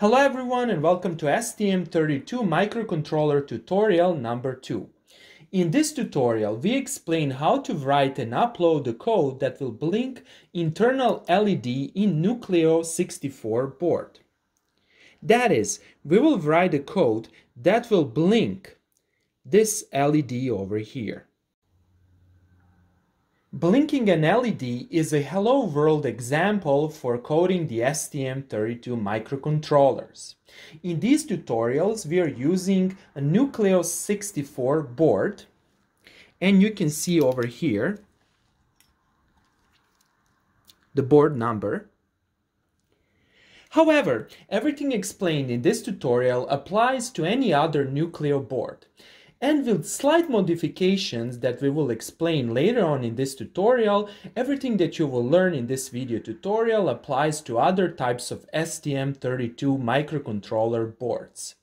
Hello everyone and welcome to STM32 microcontroller tutorial number 2. In this tutorial we explain how to write and upload the code that will blink internal LED in Nucleo 64 board. That is, we will write a code that will blink this LED over here. Blinking an LED is a hello world example for coding the STM32 microcontrollers. In these tutorials we are using a Nucleo 64 board and you can see over here the board number. However, everything explained in this tutorial applies to any other Nucleo board and with slight modifications that we will explain later on in this tutorial, everything that you will learn in this video tutorial applies to other types of STM32 microcontroller boards.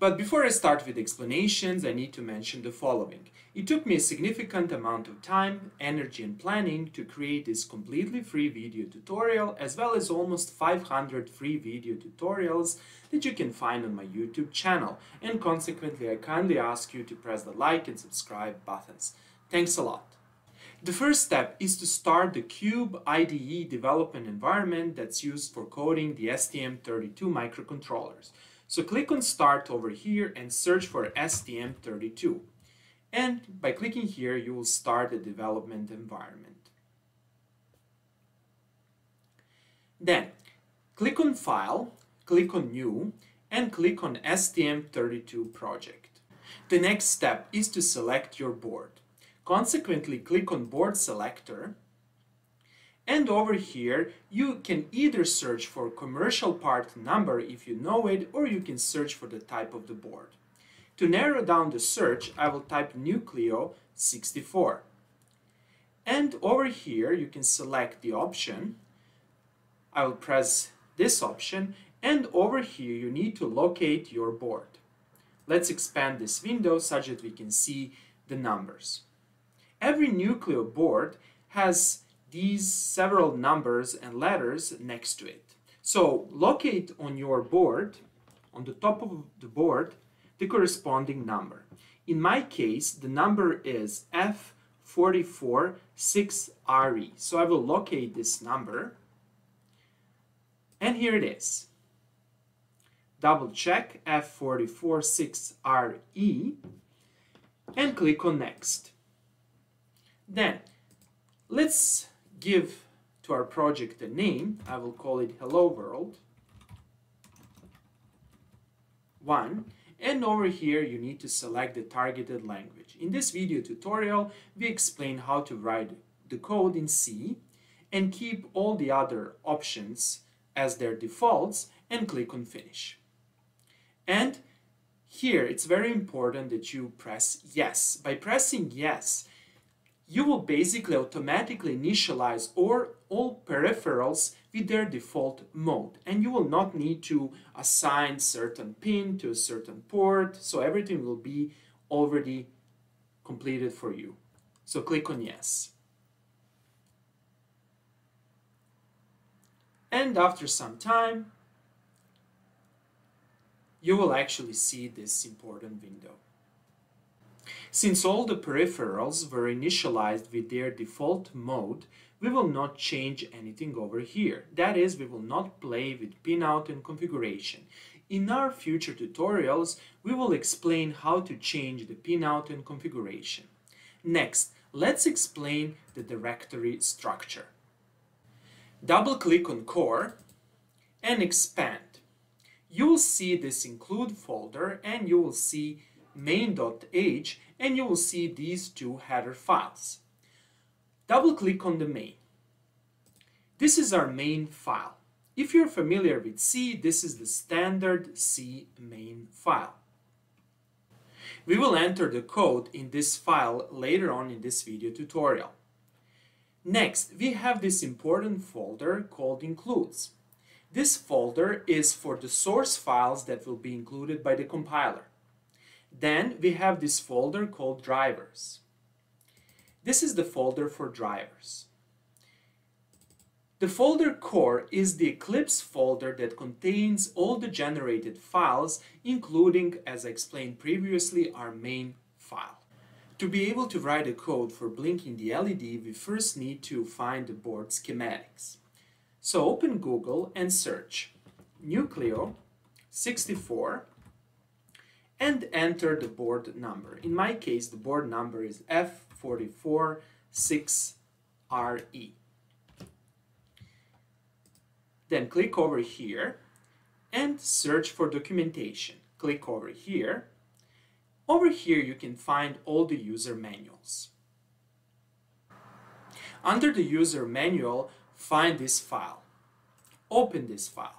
But before I start with explanations, I need to mention the following. It took me a significant amount of time, energy and planning to create this completely free video tutorial as well as almost 500 free video tutorials that you can find on my YouTube channel and consequently I kindly ask you to press the like and subscribe buttons. Thanks a lot. The first step is to start the Cube IDE development environment that's used for coding the STM32 microcontrollers. So click on Start over here and search for STM32. And by clicking here, you will start the development environment. Then, click on File, click on New, and click on STM32 project. The next step is to select your board. Consequently, click on Board Selector and over here, you can either search for commercial part number if you know it, or you can search for the type of the board. To narrow down the search, I will type Nucleo 64. And over here, you can select the option. I will press this option, and over here, you need to locate your board. Let's expand this window such that we can see the numbers. Every Nucleo board has these several numbers and letters next to it. So locate on your board, on the top of the board, the corresponding number. In my case, the number is F446RE. So I will locate this number. And here it is. Double check F446RE and click on Next. Then, let's give to our project a name. I will call it Hello World 1 and over here you need to select the targeted language. In this video tutorial we explain how to write the code in C and keep all the other options as their defaults and click on finish. And here it's very important that you press yes. By pressing yes you will basically automatically initialize or all peripherals with their default mode and you will not need to assign certain pin to a certain port so everything will be already completed for you. So click on yes. And after some time you will actually see this important window since all the peripherals were initialized with their default mode, we will not change anything over here. That is, we will not play with pinout and configuration. In our future tutorials, we will explain how to change the pinout and configuration. Next, let's explain the directory structure. Double-click on Core and expand. You will see this include folder and you will see main.h and you will see these two header files. Double click on the main. This is our main file. If you're familiar with C, this is the standard C main file. We will enter the code in this file later on in this video tutorial. Next, we have this important folder called includes. This folder is for the source files that will be included by the compiler. Then we have this folder called drivers. This is the folder for drivers. The folder core is the Eclipse folder that contains all the generated files, including, as I explained previously, our main file. To be able to write a code for blinking the LED, we first need to find the board schematics. So open Google and search Nucleo 64 and enter the board number. In my case, the board number is F446RE. Then click over here and search for documentation. Click over here. Over here you can find all the user manuals. Under the user manual, find this file. Open this file.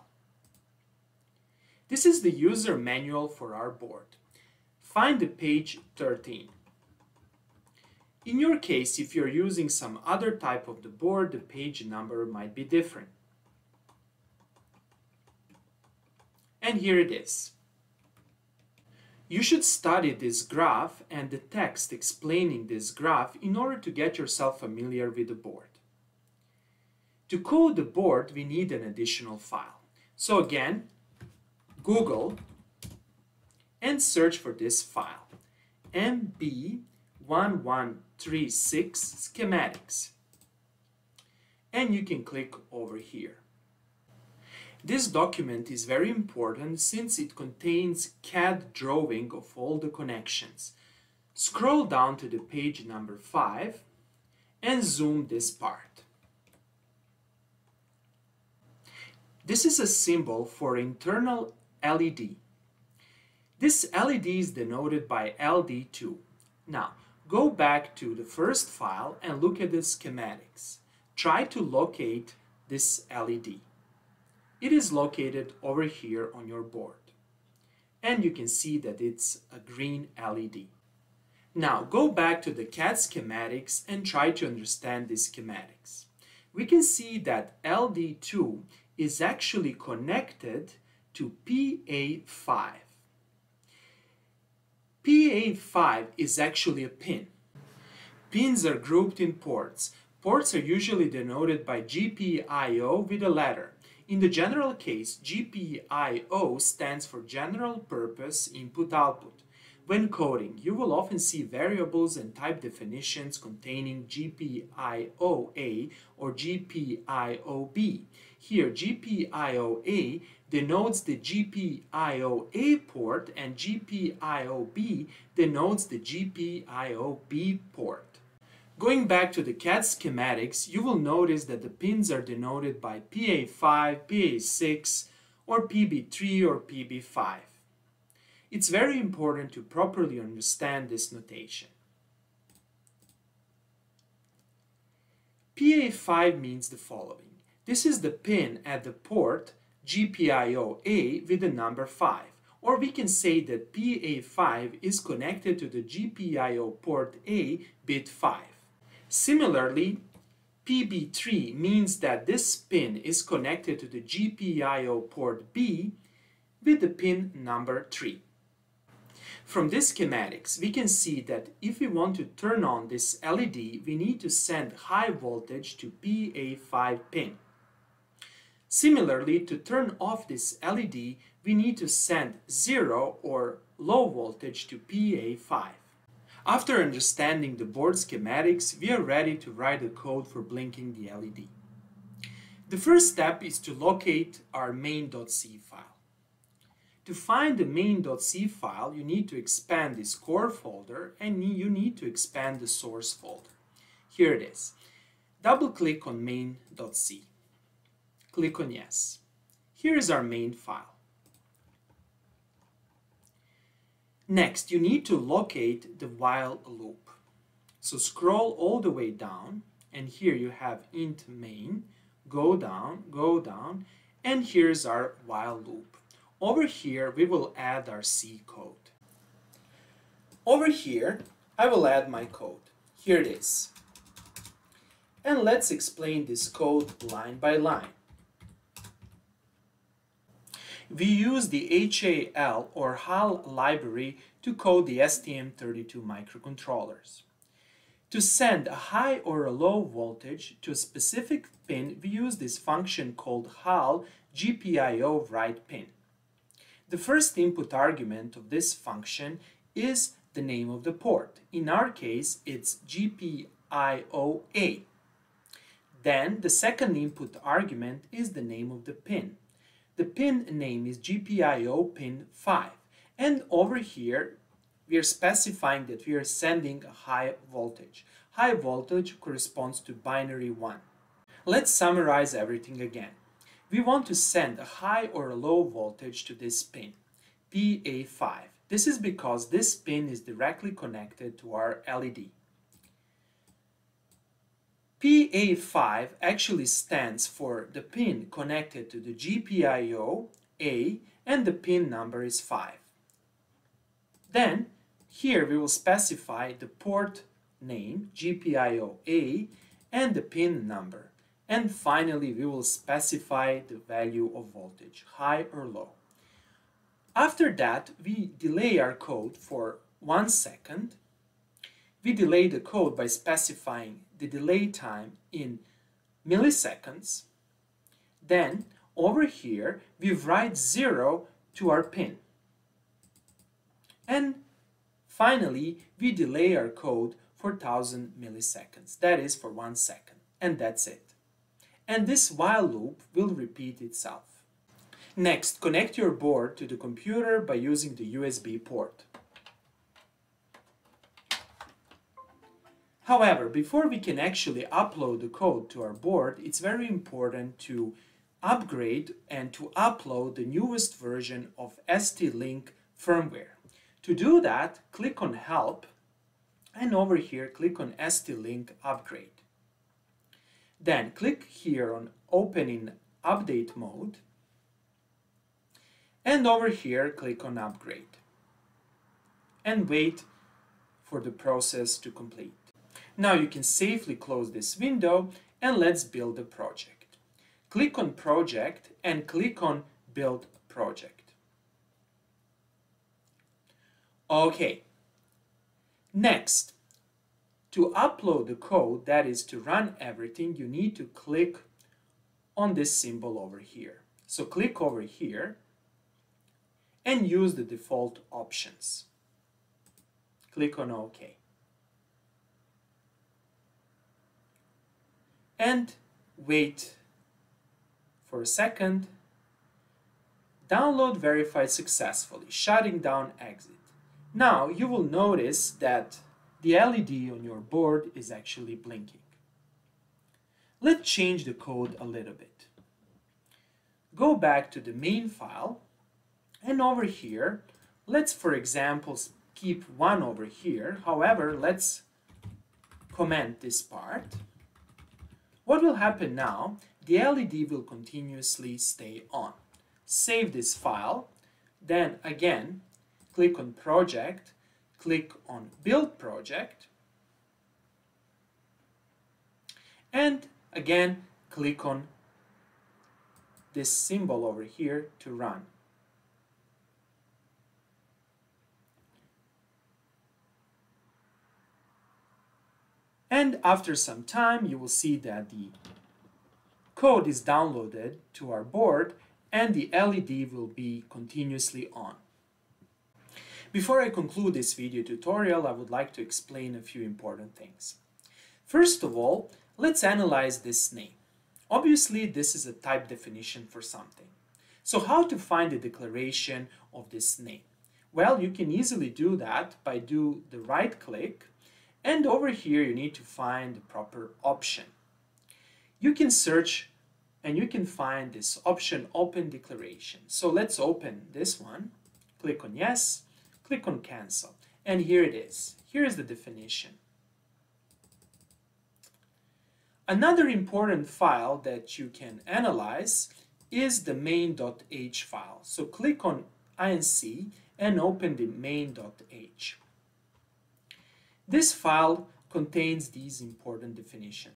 This is the user manual for our board. Find the page 13. In your case, if you're using some other type of the board, the page number might be different. And here it is. You should study this graph and the text explaining this graph in order to get yourself familiar with the board. To code the board, we need an additional file. So again, Google and search for this file, MB1136 schematics. And you can click over here. This document is very important since it contains CAD drawing of all the connections. Scroll down to the page number 5 and zoom this part. This is a symbol for internal LED. This LED is denoted by LD2. Now, go back to the first file and look at the schematics. Try to locate this LED. It is located over here on your board. And you can see that it's a green LED. Now go back to the CAD schematics and try to understand the schematics. We can see that LD2 is actually connected to PA5. PA5 is actually a pin. Pins are grouped in ports. Ports are usually denoted by GPIO with a letter. In the general case, GPIO stands for General Purpose Input Output. When coding, you will often see variables and type definitions containing GPIOA or GPIOB. Here, GPIOA denotes the GPIOA port and GPIOB denotes the GPIOB port. Going back to the CAD schematics, you will notice that the pins are denoted by PA5, PA6, or PB3 or PB5. It's very important to properly understand this notation. PA5 means the following. This is the pin at the port GPIO-A with the number 5. Or we can say that PA5 is connected to the GPIO port A bit 5. Similarly, PB3 means that this pin is connected to the GPIO port B with the pin number 3. From this schematics, we can see that if we want to turn on this LED, we need to send high voltage to PA5 pin. Similarly, to turn off this LED, we need to send zero or low voltage to PA5. After understanding the board schematics, we are ready to write the code for blinking the LED. The first step is to locate our main.c file. To find the main.c file, you need to expand this core folder and you need to expand the source folder. Here it is. Double click on main.c. Click on yes. Here is our main file. Next, you need to locate the while loop. So scroll all the way down, and here you have int main, go down, go down, and here's our while loop. Over here, we will add our C code. Over here, I will add my code. Here it is. And let's explain this code line by line we use the HAL or HAL library to code the STM32 microcontrollers. To send a high or a low voltage to a specific pin, we use this function called HAL GPIO write pin. The first input argument of this function is the name of the port. In our case, it's GPIOA. Then the second input argument is the name of the pin. The pin name is GPIO pin 5. And over here, we are specifying that we are sending a high voltage. High voltage corresponds to binary 1. Let's summarize everything again. We want to send a high or a low voltage to this pin, PA5. This is because this pin is directly connected to our LED. PA5 actually stands for the pin connected to the GPIO A and the pin number is 5. Then here we will specify the port name GPIO A and the pin number. And finally we will specify the value of voltage, high or low. After that we delay our code for one second. We delay the code by specifying the delay time in milliseconds. Then over here we write 0 to our pin. And finally we delay our code for 1000 milliseconds. That is for one second. And that's it. And this while loop will repeat itself. Next, connect your board to the computer by using the USB port. However, before we can actually upload the code to our board, it's very important to upgrade and to upload the newest version of ST-Link firmware. To do that, click on Help and over here click on ST-Link Upgrade. Then click here on Open in Update mode and over here click on Upgrade and wait for the process to complete. Now you can safely close this window and let's build a project. Click on Project and click on Build Project. Okay. Next, to upload the code, that is to run everything, you need to click on this symbol over here. So click over here and use the default options. Click on OK. And wait for a second. Download verified successfully, shutting down exit. Now you will notice that the LED on your board is actually blinking. Let's change the code a little bit. Go back to the main file and over here, let's for example keep one over here. However, let's comment this part what will happen now? The LED will continuously stay on. Save this file, then again, click on Project, click on Build Project, and again, click on this symbol over here to run. And after some time, you will see that the code is downloaded to our board and the LED will be continuously on. Before I conclude this video tutorial, I would like to explain a few important things. First of all, let's analyze this name. Obviously, this is a type definition for something. So how to find the declaration of this name? Well, you can easily do that by do the right click and over here, you need to find the proper option. You can search and you can find this option open declaration. So let's open this one, click on yes, click on cancel. And here it is. Here is the definition. Another important file that you can analyze is the main.h file. So click on INC and open the main.h. This file contains these important definitions.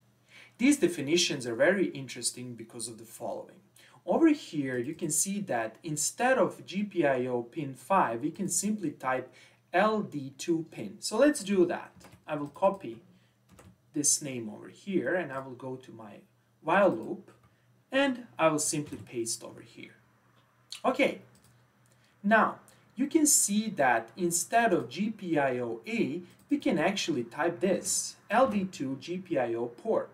These definitions are very interesting because of the following. Over here, you can see that instead of GPIO pin 5, we can simply type LD2 pin. So let's do that. I will copy this name over here and I will go to my while loop and I will simply paste over here. Okay, now you can see that instead of GPIO-A, we can actually type this, LD2 GPIO port.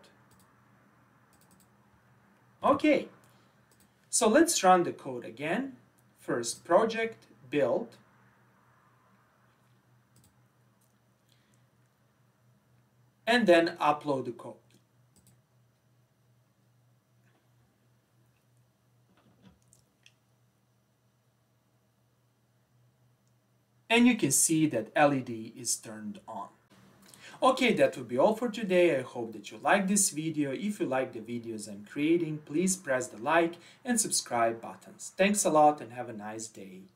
Okay, so let's run the code again. First project, build, and then upload the code. And you can see that LED is turned on. Okay, that will be all for today. I hope that you like this video. If you like the videos I'm creating, please press the like and subscribe buttons. Thanks a lot and have a nice day.